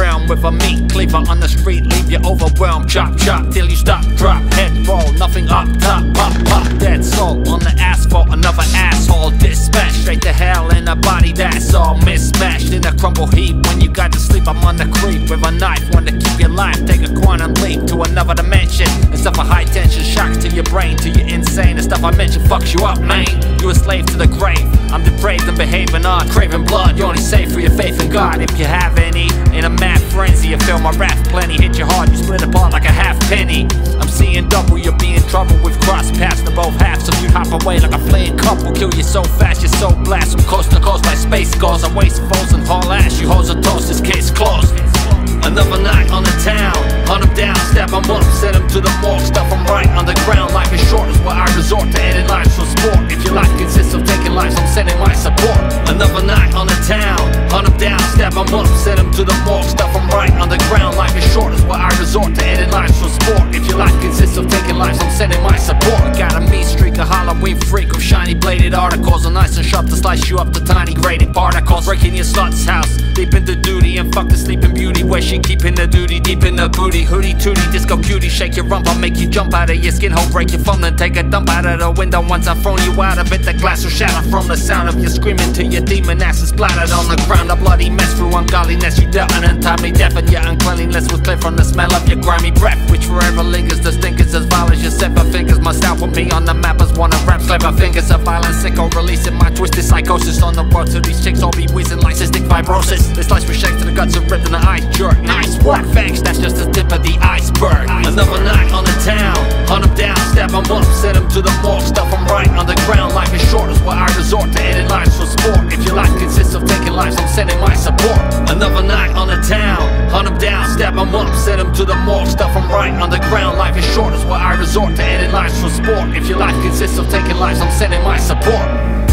realm with a meat cleaver on the street, leave you overwhelmed. Chop, chop till you stop, drop, head roll, nothing up top, pop, pop, dead soul on the asphalt, another asshole dispatch straight to hell in a body that's all mismatched in a crumble heap. When you got to sleep, I'm on the creep with a knife, want to keep your life, take a quantum leap to another dimension. And suffer high tension shocks to your brain, to your insane. The stuff I mentioned fucks you up, man. You a slave to the grave. I'm depraved and behaving odd, craving blood. You only save for your faith in God if you have any. In a mad frenzy, you feel my wrath plenty. Hit you hard, you split apart like a half penny. I'm seeing double, you'll be in trouble with cross paths to both halves. So you hop away like a fleeing couple. Kill you so fast, you're so blast from coast to coast like space goes. I waste foes and haul ass. You hoes a toast, this case closed. Another night on the town, hunt 'em down, step 'em up, send 'em to the morgue, stuff 'em right my support. Another night on the town, hunt 'em down, step 'em up, send 'em to the morgue, sending my support. Got a meat streak, a Halloween freak of shiny bladed articles, are nice and sharp to slice you up to tiny graded particles. Breaking your slut's house, deep into duty, and fuck the sleeping beauty where she keeping the duty deep in the booty. Hootie tootie, disco cutie, shake your rump, I'll make you jump out of your skin hole, break your phone, then take a dump out of the window. Once I've thrown you out of it, the glass will shatter from the sound of your screaming till your demon ass is splattered on the ground. A bloody mess through ungodliness, you dealt an untimely death, and your uncleanliness was clear from the smell of your grimy breath, which forever lingers. The stink put me on the map as one of rap's clever fingers. A violent sicko, releasing my twisted psychosis on the road to these chicks all be wheezing like cystic fibrosis. This life was shakes to the guts and ripped in the ice jerk. Nice work, thanks, that's just the tip of the iceberg. Another night on the town, hunt 'em down, step 'em up, send 'em to the morgue, morgue, stuff 'em right on the ground. Life is short, is where I resort to ending lives for sport. If your life consists of taking lives, I'm sending my support.